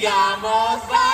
sigamos bailando.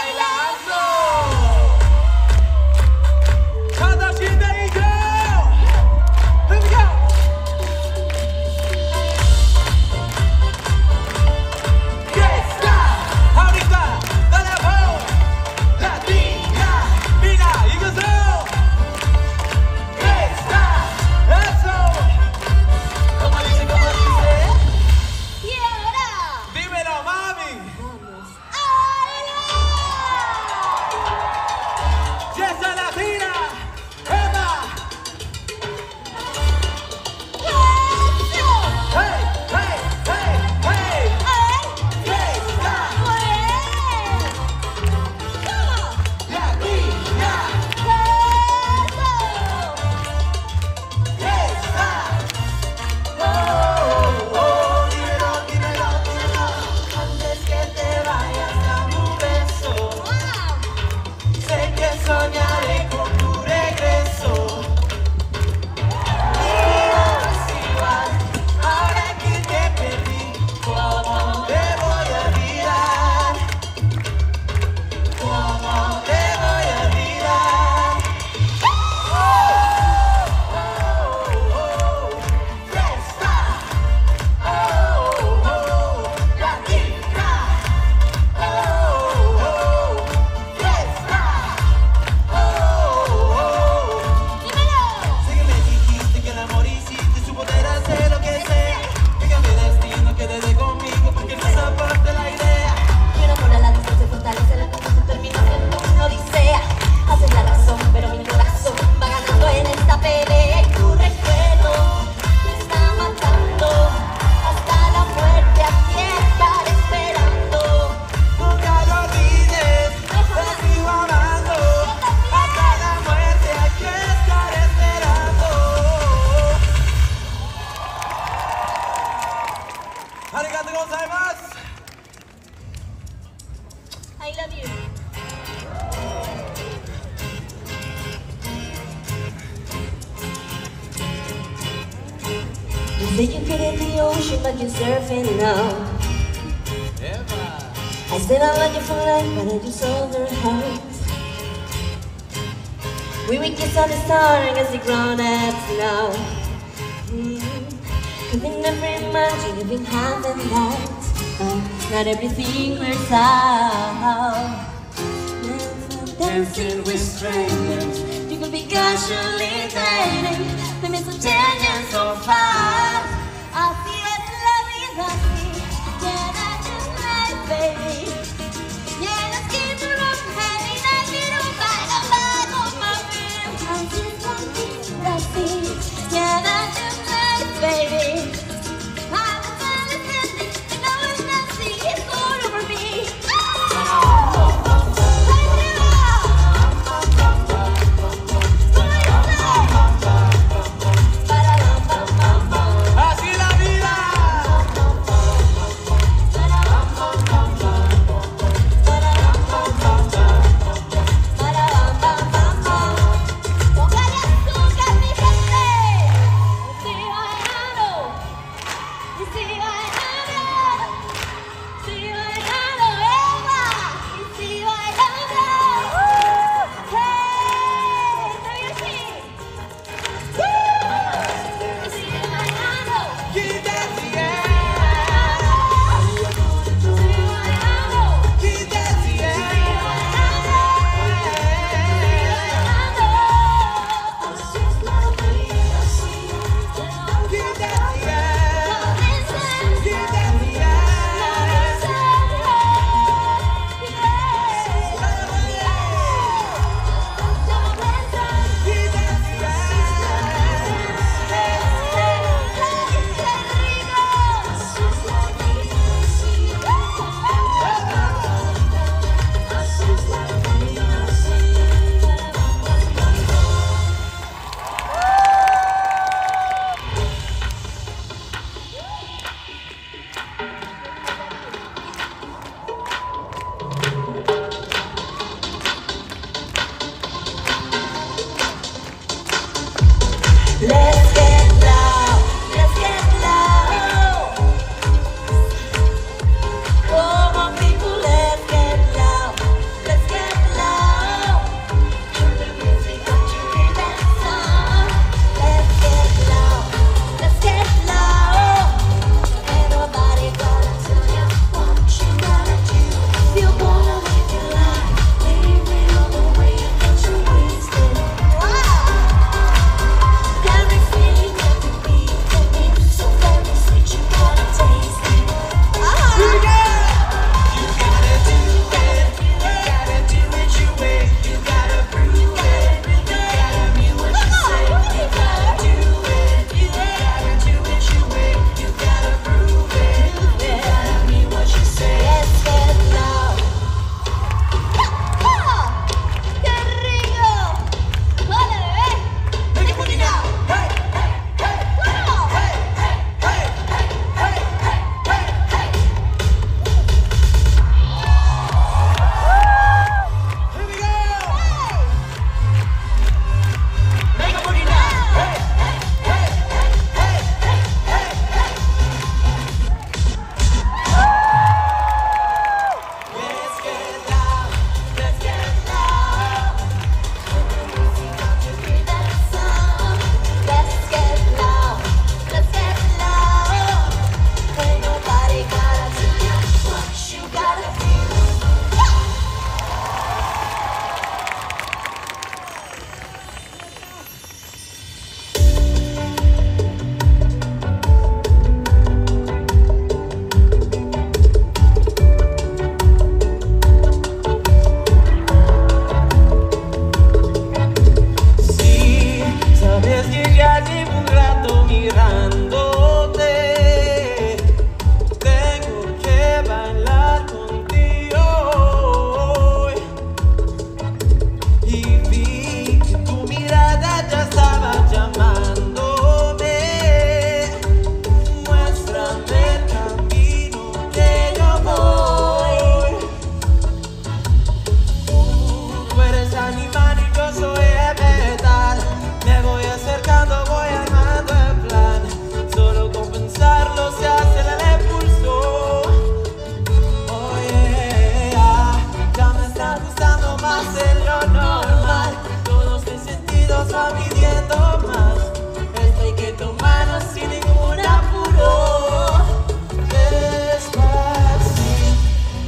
でございます。I love you. You think you could hit the ocean but you're surfing now yeah. I said I like you for life but I just sold her heart We will kiss on the star as the grown-ups now mm -hmm we never imagine having that? Not everything works out. Dancing with strangers You could be casually dating Maybe some so far I feel love is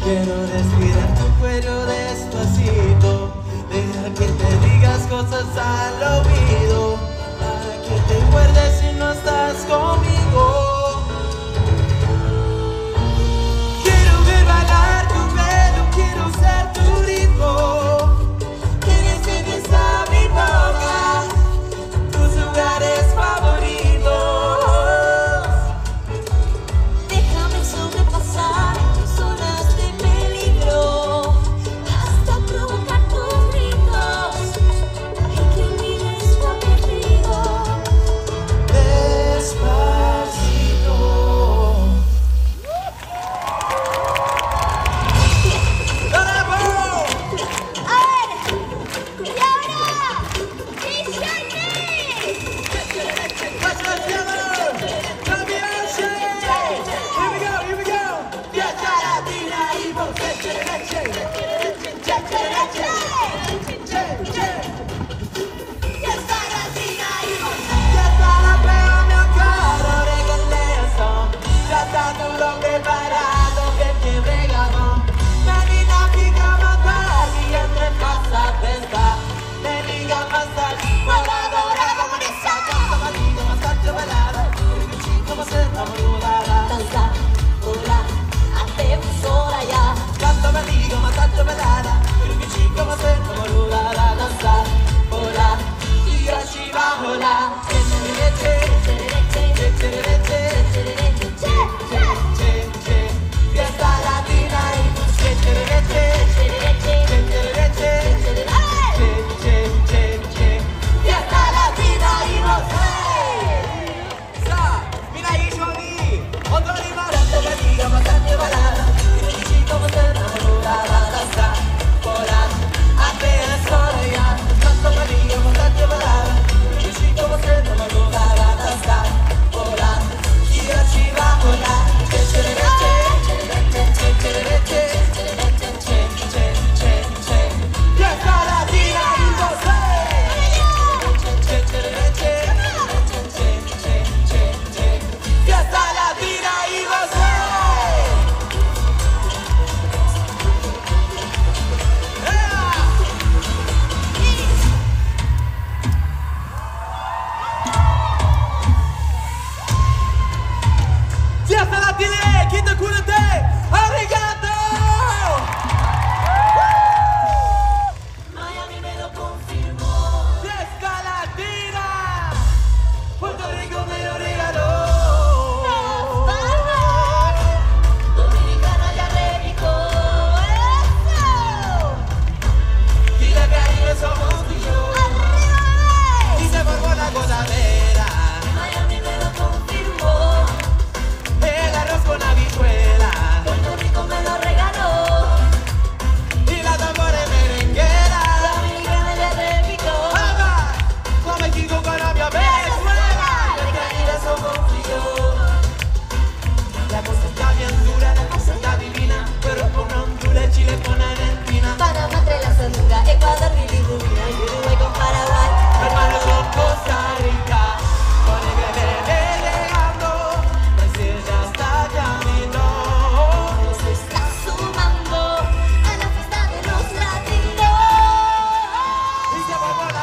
Quiero respirar tu cuello despacito. Deja que te digas cosas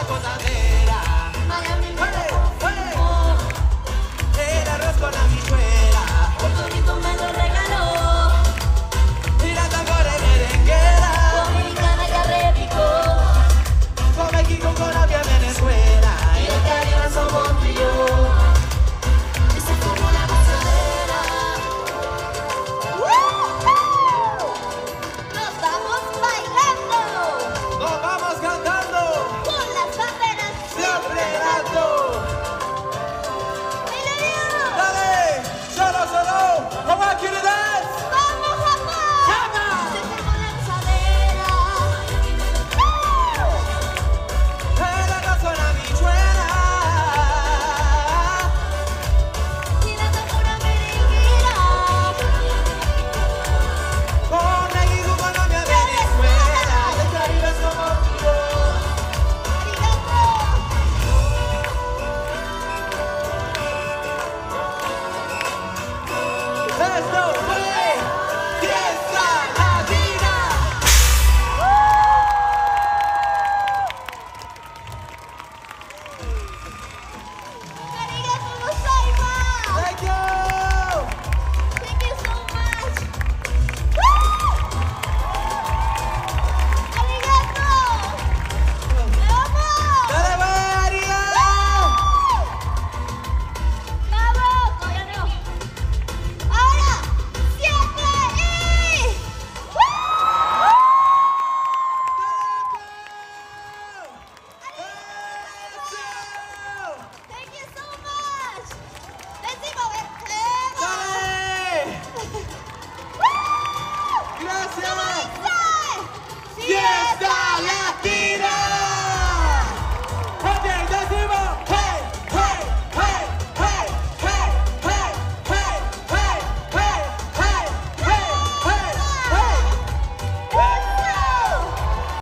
cosa de Let's go!